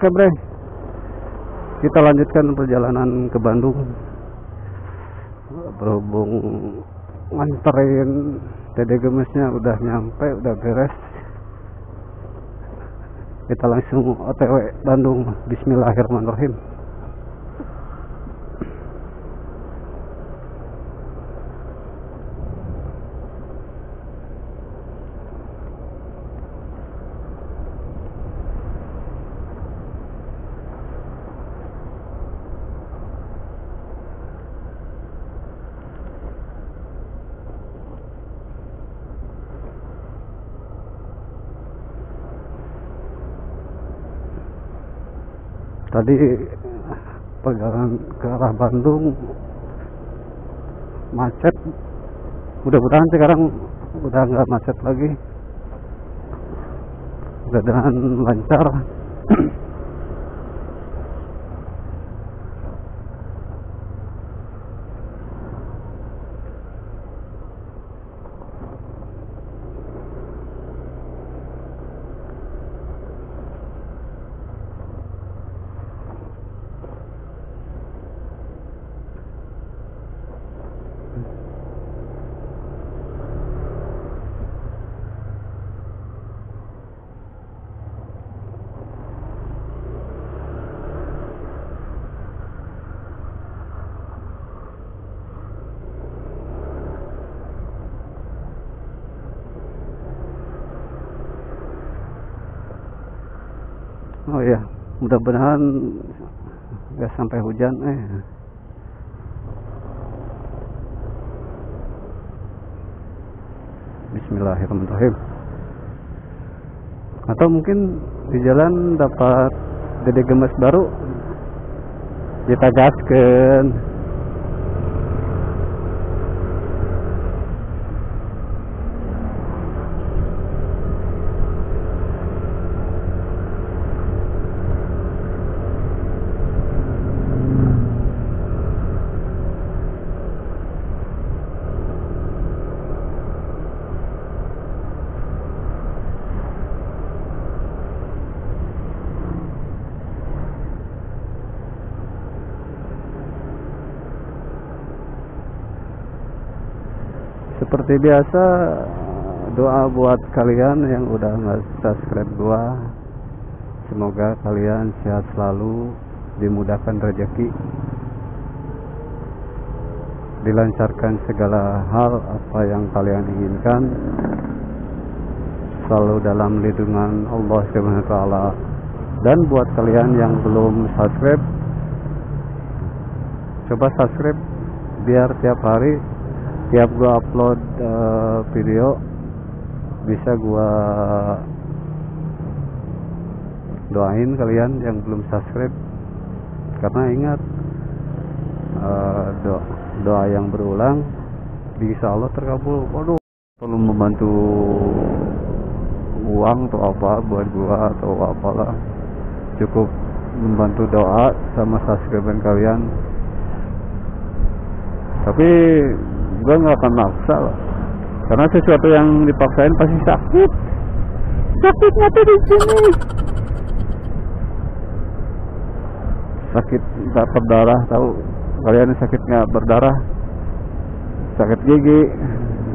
Oke bre. Kita lanjutkan perjalanan ke Bandung. Berhubung Nganterin Dede gemesnya udah nyampe Udah beres. Kita langsung otw Bandung. Bismillahirrahmanirrahim tadi perjalanan ke arah Bandung macet. Mudah-mudahan sekarang udah nggak macet lagi. Mudah-mudahan lancar oh iya. Mudah-mudahan nggak sampai hujan eh. Bismillahirrahmanirrahim. Atau mungkin di jalan dapat dede gemes baru kita gaskan seperti biasa doa buat kalian yang udah nggak subscribe gua. Semoga kalian sehat selalu dimudahkan rezeki dilancarkan segala hal apa yang kalian inginkan. Selalu dalam lindungan Allah Subhanahu taala. Dan buat kalian yang belum subscribe coba subscribe biar tiap hari tiap gua upload uh, video bisa gua doain kalian yang belum subscribe. Karena ingat uh, doa, doa yang berulang bisa Allah terkabul. Waduh perlu membantu uang atau apa buat gua atau apalah. Cukup membantu doa sama subscribe kalian. Tapi gue nggak akan maksa lah. Karena sesuatu yang dipaksain pasti sakit. Sakitnya tuh di sini. Sakit nggak berdarah tahu. Kalian sakit nggak berdarah? Sakit gigi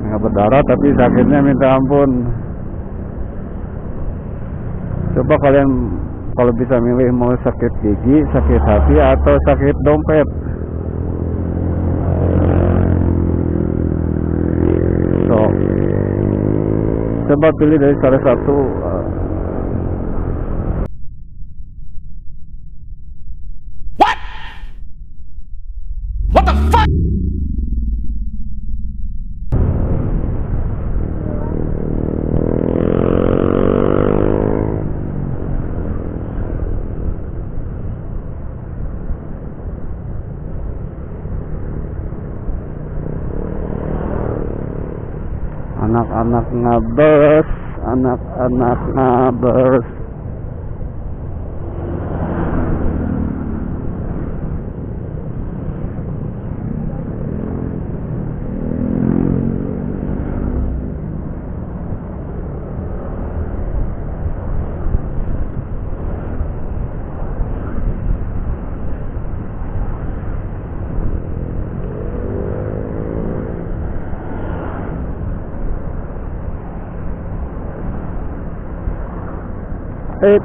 nggak berdarah tapi sakitnya minta ampun. Coba kalian kalau bisa milih mau sakit gigi sakit hati atau sakit dompet بات پہلے رہے ساڑھے سات سو anak-anak ngabers anak-anak ngabers eh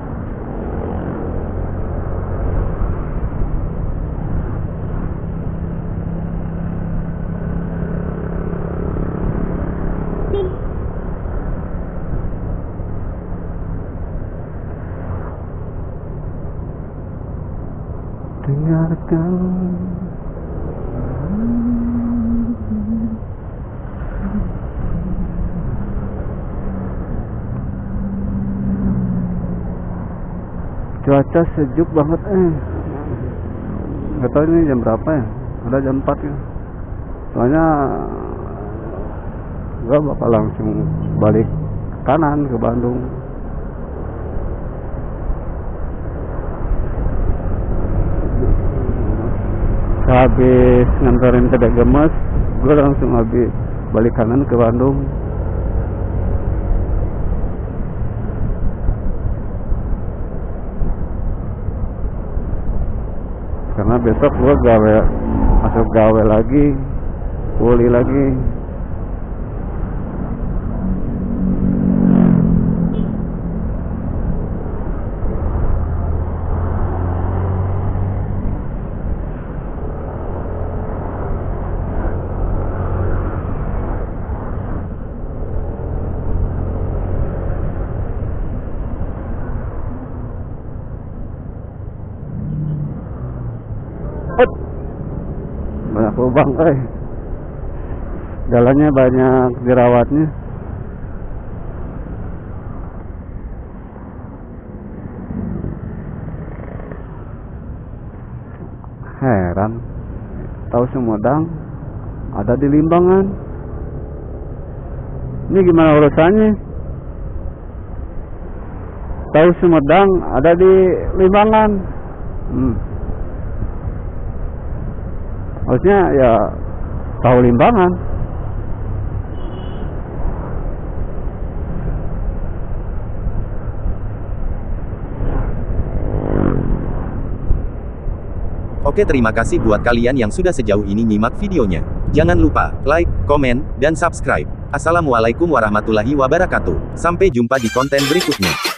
dengarkan cuaca sejuk banget. Eh. Nggak tahu ini jam berapa ya. Ada jam 4 ya. Soalnya gua bakal langsung balik kanan ke Bandung. Habis nganterin ke gemes gue langsung habis balik kanan ke Bandung karena besok gue gawe masuk gawe lagi kuli lagi Hut. banyak lubang eh. Jalannya banyak jerawatnya. Heran. Tahu Sumedang ada di Limbangan. Ini gimana urusannya? Tahu Sumedang ada di Limbangan. Hmm. Harusnya ya tahu Limbangan Oke terima kasih buat kalian yang sudah sejauh ini nyimak videonya. Jangan lupa, like, komen, dan subscribe. Assalamualaikum warahmatullahi wabarakatuh. Sampai jumpa di konten berikutnya.